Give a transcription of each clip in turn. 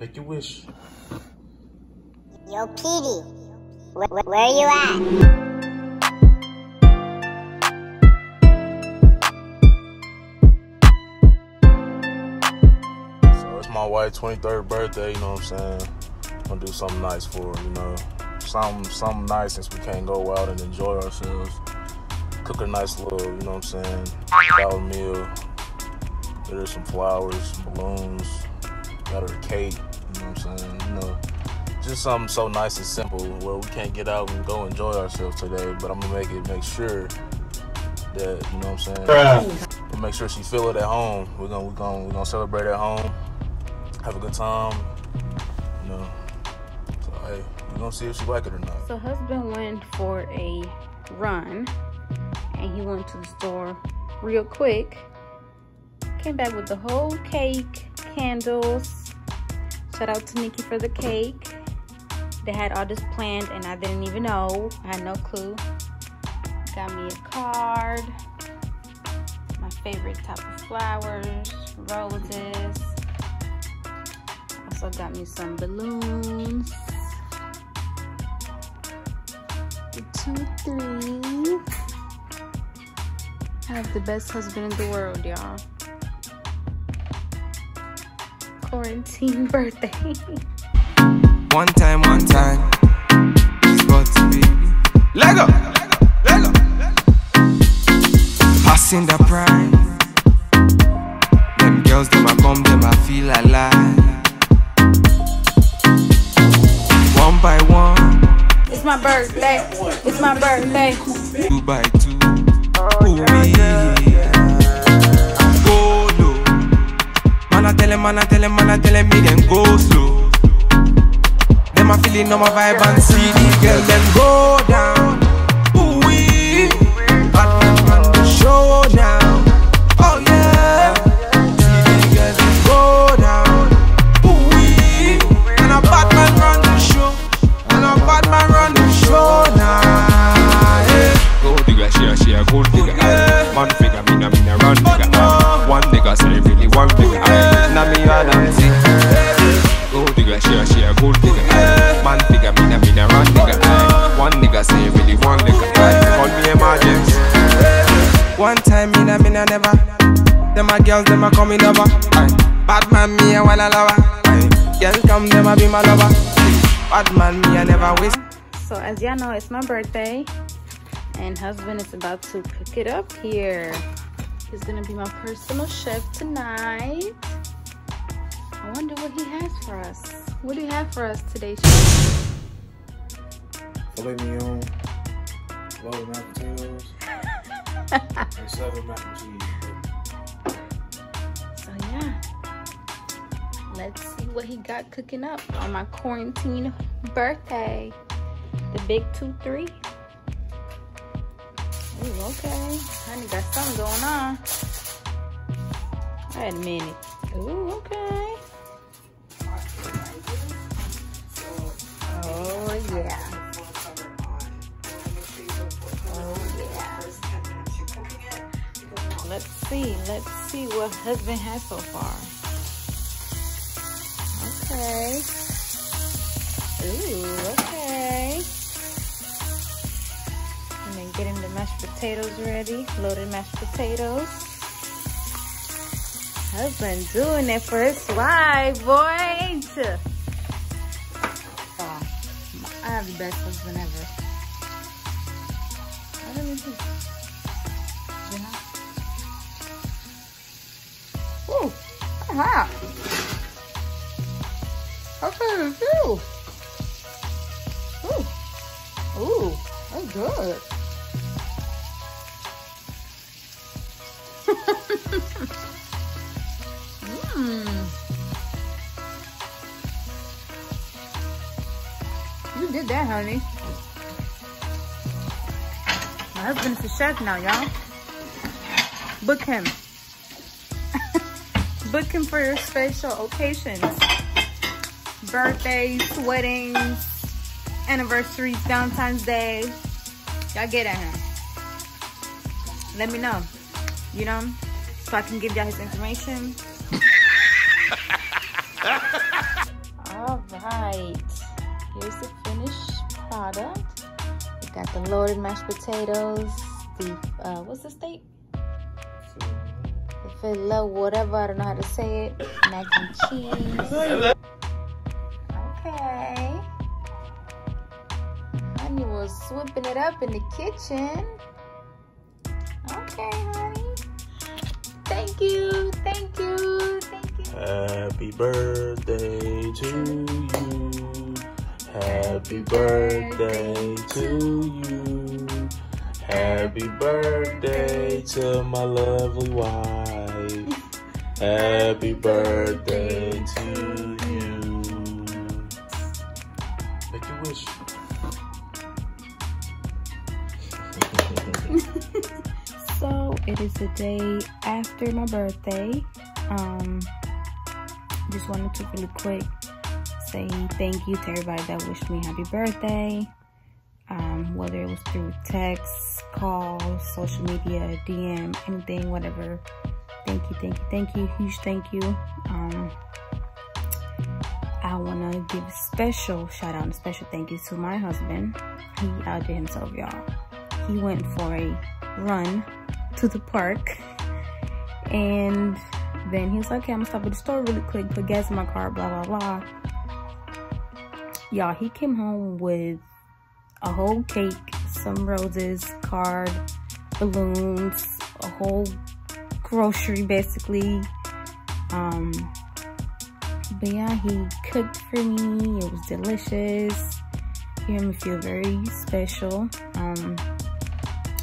Make your wish. Yo, Petey, where, where, you at? So it's my wife's 23rd birthday, you know what I'm saying? I'm Gonna do something nice for her, you know. Something something nice since we can't go out and enjoy ourselves. Cook a nice little, you know what I'm saying, dollar meal. There's some flowers, balloons, got her a cake, you know what I'm saying? You know, just something so nice and simple where we can't get out and go enjoy ourselves today, but I'm gonna make it make sure that, you know what I'm saying? We'll make sure she feel it at home. We're gonna we're gonna we're gonna celebrate at home, have a good time, you know. So hey, we're gonna see if she like it or not. So husband went for a run and he went to the store real quick. Came back with the whole cake, candles. Shout out to Nikki for the cake. They had all this planned and I didn't even know. I had no clue. Got me a card. My favorite type of flowers, roses. Also got me some balloons. two, three. I have the best husband in the world, y'all. Quarantine birthday. One time, one time. She's got to be. Lego! Lego! Passing the prime. Them girls, them I come, them I feel alive. One by one, It's my birthday. It's my birthday. two by two. Ooh, yeah. Oh, Go low. Man, I tell him, man, I tell him, man, I tell him, me then go slow. Them a feeling on my vibe and see the girl them go down. Ooh wee, run the show now. Oh yeah, see the girl them go down. Ooh wee, and a bad man run the show, and a bad man run the show now. Yeah. Gold digger, she a, she a oh, gold digger. Yeah. aye. Man figure, me na, me na run digger. Oh, no. One nigga say really one figure. aye. Oh, na me a Them a girls, them a coming over. Aye. Bad man me a wanna lover. Aye. Girl come, them a be my lover. Bad man me a never waste. So as y'all know, it's my birthday. And husband is about to cook it up here. He's gonna be my personal chef tonight. I wonder what he has for us. What do you have for us today, chef? Filet mignon, loaded mashed potatoes, and southern mac and cheese. Let's see what he got cooking up on my quarantine birthday. The big two three. Ooh, okay. Honey got something going on. Wait a minute. Ooh, okay. Oh yeah. Oh yeah. Let's see. Let's see what husband has so far. Okay. Ooh, okay. And then getting the mashed potatoes ready. Loaded mashed potatoes. Husband doing it for his wife, boy. Oh, I have the best husband ever. I really do. Yeah. Ooh, hot. Too. Ooh, ooh, that's good. Mmm. You did that, honey. My husband's a chef now, y'all. Book him. Book him for your special occasions. Birthdays, weddings, anniversaries, Valentine's Day. Y'all get at him. Let me know. You know? So I can give y'all his information. Alright. here's the finished product. We got the loaded mashed potatoes, the, uh, what's the steak? The filet, whatever, I don't know how to say it. Mac and cheese. Okay. Honey was whipping it up in the kitchen. Okay, honey. Thank you, thank you, thank you. Happy birthday to you. Happy birthday to you. Happy birthday to my lovely wife. Happy birthday to you. Wish. So it is the day after my birthday. Um, just wanted to really quick say thank you to everybody that wished me happy birthday. Um, whether it was through text, call, social media, DM, anything, whatever. Thank you, thank you, thank you. Huge thank you. Um, I want to give a special shout out and special thank you to my husband. He outdid himself, y'all. He went for a run to the park and then he was like, okay, I'm gonna stop at the store really quick, put gas in my car, blah, blah, blah. Y'all, he came home with a whole cake, some roses, card, balloons, a whole grocery basically. Um, but yeah, he cooked for me. It was delicious. He made me feel very special. Um,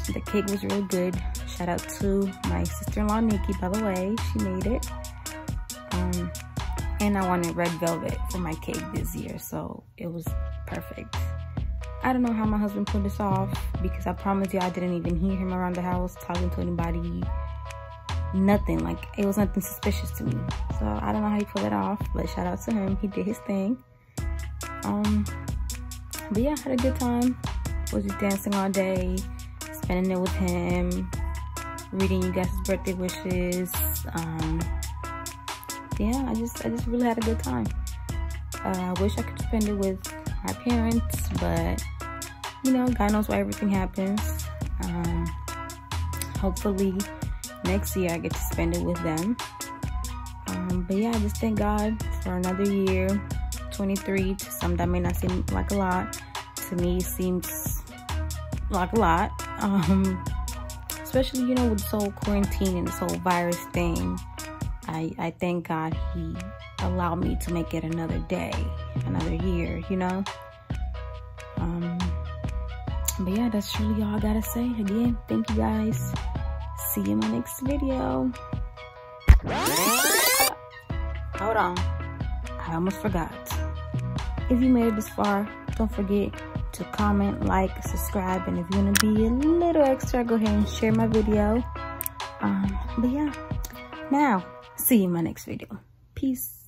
the cake was real good. Shout out to my sister-in-law Nikki, by the way. She made it. Um, and I wanted red velvet for my cake this year, so it was perfect. I don't know how my husband pulled this off because I promise you I didn't even hear him around the house talking to anybody. Nothing, like it was nothing suspicious to me. So I don't know how he pulled it off, but shout out to him. He did his thing. Um, but yeah, I had a good time. Was just dancing all day, spending it with him, reading you guys' birthday wishes. Um, yeah, I just I just really had a good time. Uh, I wish I could spend it with my parents, but you know, God knows why everything happens. Um, hopefully next year I get to spend it with them. Um, but yeah, I just thank God for another year. 23 to some that may not seem like a lot. To me, seems like a lot. Um, especially, you know, with this whole quarantine and this whole virus thing. I, I thank God he allowed me to make it another day, another year, you know? Um, but yeah, that's really all I gotta say. Again, thank you guys. See you in my next video. Hold on. I almost forgot. If you made it this far, don't forget to comment, like, subscribe, and if you want to be a little extra, go ahead and share my video. Um, but yeah, now, see you in my next video. Peace.